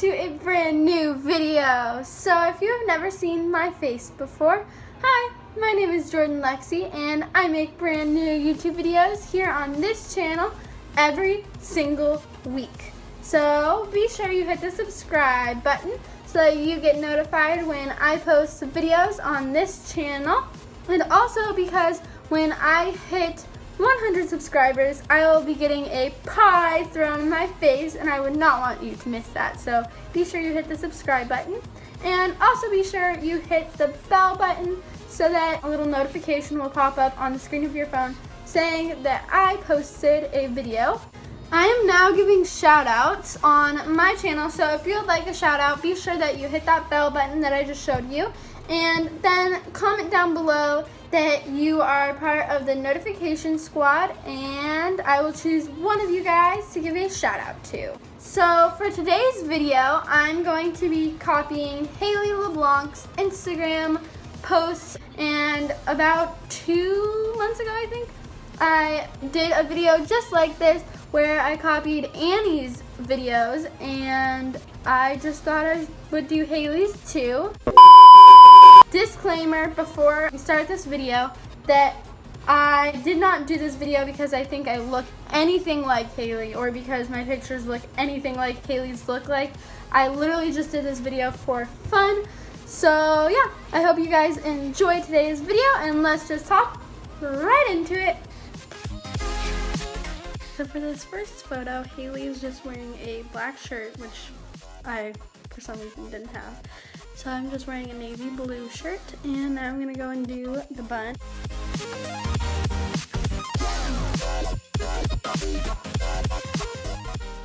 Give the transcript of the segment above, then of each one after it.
to a brand new video. So if you have never seen my face before, hi, my name is Jordan Lexi and I make brand new YouTube videos here on this channel every single week. So be sure you hit the subscribe button so you get notified when I post videos on this channel. And also because when I hit 100 subscribers, I will be getting a pie thrown in my face, and I would not want you to miss that. So be sure you hit the subscribe button, and also be sure you hit the bell button so that a little notification will pop up on the screen of your phone saying that I posted a video. I am now giving shout outs on my channel, so if you would like a shout out, be sure that you hit that bell button that I just showed you, and then comment down below that you are part of the notification squad and I will choose one of you guys to give a shout out to. So for today's video, I'm going to be copying Hayley LeBlanc's Instagram posts and about two months ago, I think, I did a video just like this where I copied Annie's videos and I just thought I would do Hayley's too. Disclaimer before we start this video that I did not do this video because I think I look anything like Hayley or because my pictures look anything like Hayley's look like. I literally just did this video for fun. So yeah, I hope you guys enjoy today's video and let's just hop right into it. So for this first photo, Hayley is just wearing a black shirt, which I for some reason didn't have. So I'm just wearing a navy blue shirt and now I'm gonna go and do the bun.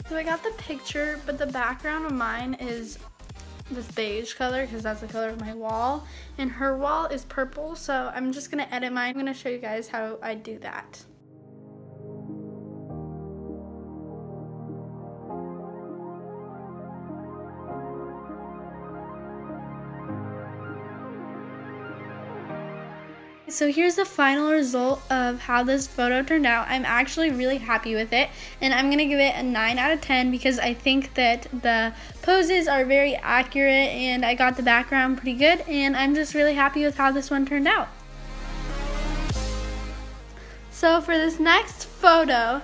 So I got the picture, but the background of mine is this beige color because that's the color of my wall. And her wall is purple, so I'm just gonna edit mine. I'm gonna show you guys how I do that. So here's the final result of how this photo turned out. I'm actually really happy with it and I'm gonna give it a 9 out of 10 because I think that the poses are very accurate and I got the background pretty good and I'm just really happy with how this one turned out. So for this next photo,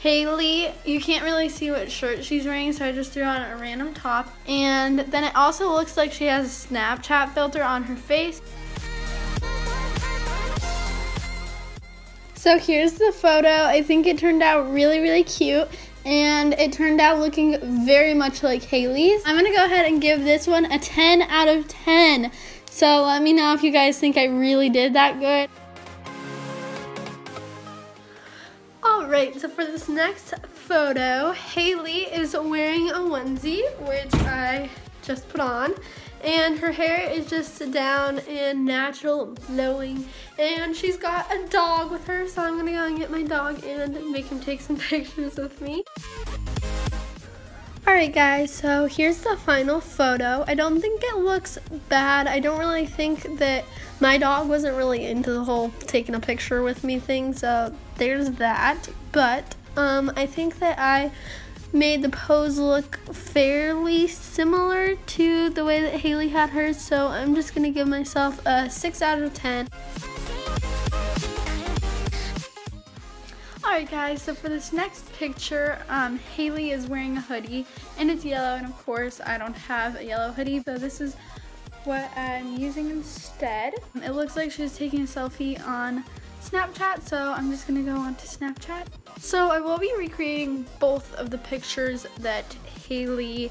Hayley, you can't really see what shirt she's wearing, so I just threw on a random top. And then it also looks like she has a Snapchat filter on her face. So here's the photo. I think it turned out really, really cute. And it turned out looking very much like Hayley's. I'm gonna go ahead and give this one a 10 out of 10. So let me know if you guys think I really did that good. Alright, so for this next photo, Hayley is wearing a onesie, which I just put on and her hair is just down and natural blowing and she's got a dog with her so I'm gonna go and get my dog and make him take some pictures with me. Alright guys, so here's the final photo. I don't think it looks bad. I don't really think that my dog wasn't really into the whole taking a picture with me thing, so there's that. But um, I think that I made the pose look fairly similar to the way that Hayley had hers, so I'm just gonna give myself a 6 out of 10. Alright guys, so for this next picture, um, Hayley is wearing a hoodie, and it's yellow, and of course I don't have a yellow hoodie, so this is what I'm using instead. It looks like she's taking a selfie on Snapchat, so I'm just gonna go on to Snapchat. So I will be recreating both of the pictures that Hayley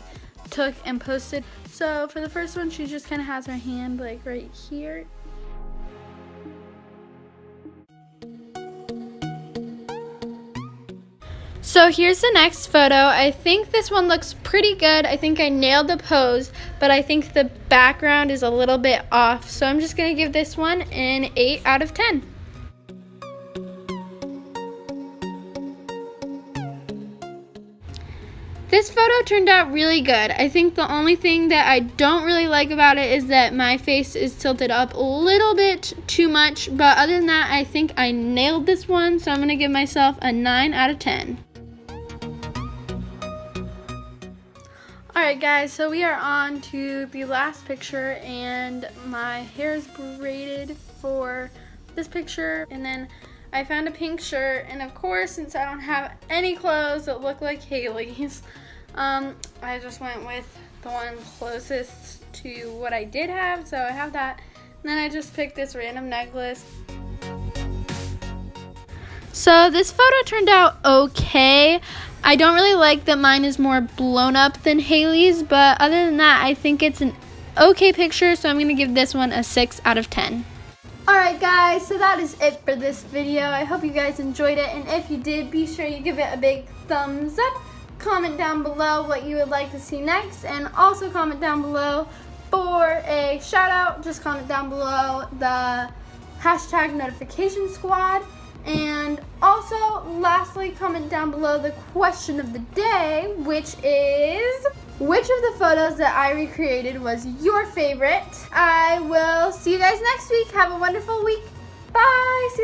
took and posted. So for the first one, she just kind of has her hand like right here. So here's the next photo. I think this one looks pretty good. I think I nailed the pose, but I think the background is a little bit off. So I'm just gonna give this one an 8 out of 10. This photo turned out really good. I think the only thing that I don't really like about it is that my face is tilted up a little bit too much. But other than that, I think I nailed this one. So I'm to give myself a 9 out of 10. Alright guys, so we are on to the last picture and my hair is braided for this picture and then I found a pink shirt and of course since I don't have any clothes that look like Hayley's um, I just went with the one closest to what I did have so I have that. And then I just picked this random necklace. So this photo turned out okay. I don't really like that mine is more blown up than Hayley's, but other than that, I think it's an okay picture, so I'm going to give this one a 6 out of 10. Alright guys, so that is it for this video. I hope you guys enjoyed it, and if you did, be sure you give it a big thumbs up. Comment down below what you would like to see next, and also comment down below for a shout out. Just comment down below the hashtag notification squad. And also, lastly, comment down below the question of the day, which is which of the photos that I recreated was your favorite? I will see you guys next week. Have a wonderful week. Bye.